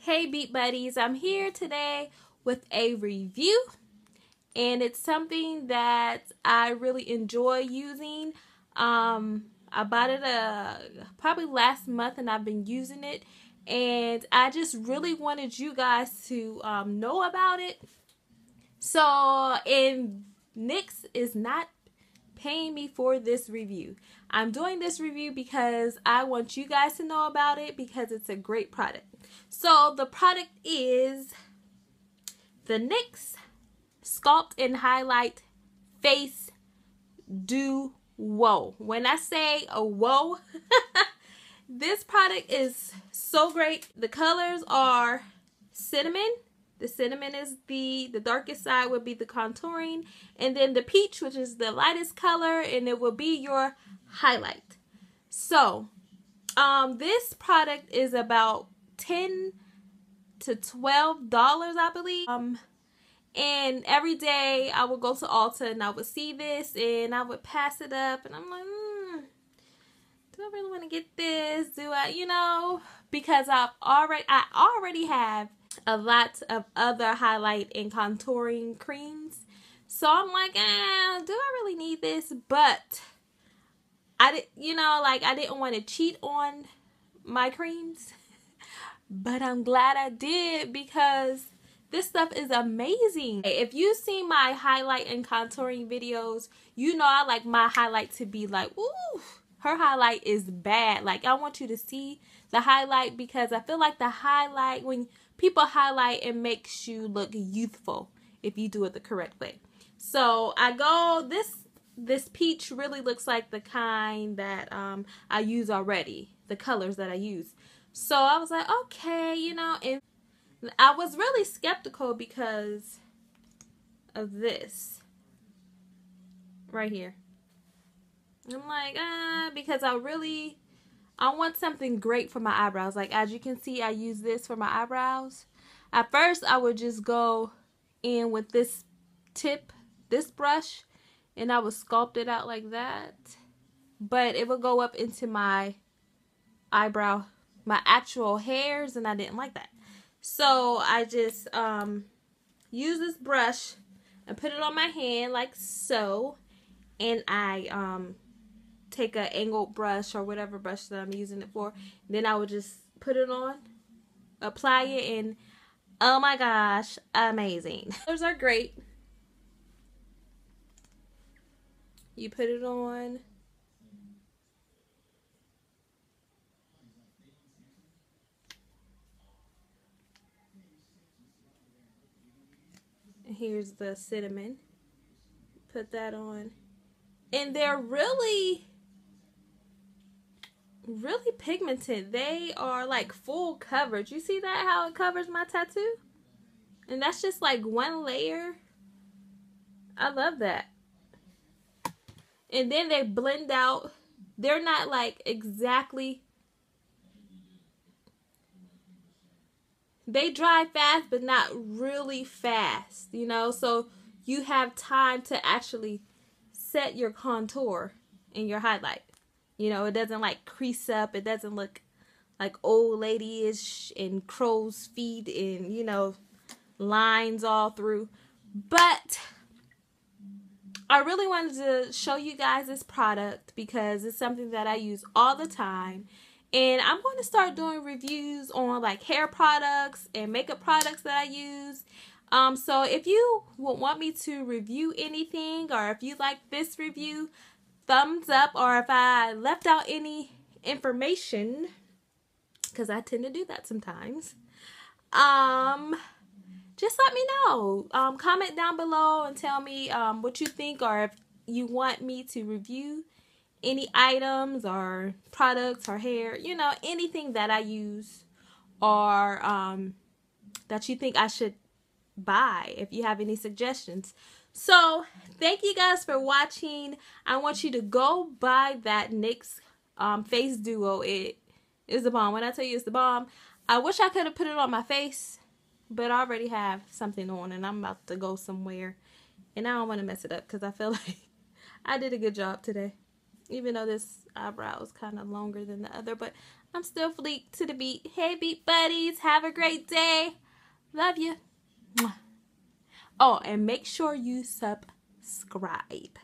Hey Beat Buddies, I'm here today with a review and it's something that I really enjoy using. Um, I bought it uh, probably last month and I've been using it and I just really wanted you guys to um, know about it. So, and NYX is not paying me for this review. I'm doing this review because I want you guys to know about it because it's a great product. So the product is the NYX Sculpt and Highlight Face Duo. When I say a whoa, this product is so great. The colors are cinnamon. The cinnamon is the, the darkest side would be the contouring. And then the peach, which is the lightest color, and it will be your highlight. So, um, this product is about 10 to 12 dollars I believe um and every day I would go to Ulta and I would see this and I would pass it up and I'm like mm, do I really want to get this do I you know because I've already I already have a lot of other highlight and contouring creams so I'm like eh, do I really need this but I did you know like I didn't want to cheat on my creams but I'm glad I did because this stuff is amazing. If you've seen my highlight and contouring videos, you know I like my highlight to be like, ooh, her highlight is bad. Like I want you to see the highlight because I feel like the highlight, when people highlight, and makes you look youthful if you do it the correct way. So I go, this this peach really looks like the kind that um, I use already, the colors that I use. So I was like, okay, you know, and I was really skeptical because of this right here. I'm like, ah, because I really, I want something great for my eyebrows. Like, as you can see, I use this for my eyebrows. At first, I would just go in with this tip, this brush, and I would sculpt it out like that. But it would go up into my eyebrow my actual hairs and I didn't like that. So I just um, use this brush and put it on my hand like so. And I um, take an angled brush or whatever brush that I'm using it for. Then I would just put it on, apply it, and oh my gosh, amazing. Those are great. You put it on here's the cinnamon. Put that on. And they're really, really pigmented. They are like full coverage. You see that, how it covers my tattoo? And that's just like one layer. I love that. And then they blend out. They're not like exactly they dry fast but not really fast you know so you have time to actually set your contour and your highlight you know it doesn't like crease up. It doesn't look like old lady-ish and crow's feet and you know lines all through. But I really wanted to show you guys this product because it's something that I use all the time. And I'm going to start doing reviews on like hair products and makeup products that I use. Um, so if you would want me to review anything or if you like this review, thumbs up or if I left out any information, because I tend to do that sometimes, um, just let me know. Um, comment down below and tell me um, what you think or if you want me to review any items or products or hair, you know, anything that I use or um, that you think I should buy if you have any suggestions. So, thank you guys for watching. I want you to go buy that NYX um, face duo. It is the bomb. When I tell you it's the bomb, I wish I could have put it on my face, but I already have something on and I'm about to go somewhere. And I don't want to mess it up because I feel like I did a good job today even though this eyebrow is kind of longer than the other but I'm still fleek to the beat. Hey, beat buddies, have a great day. Love you. Oh, and make sure you subscribe.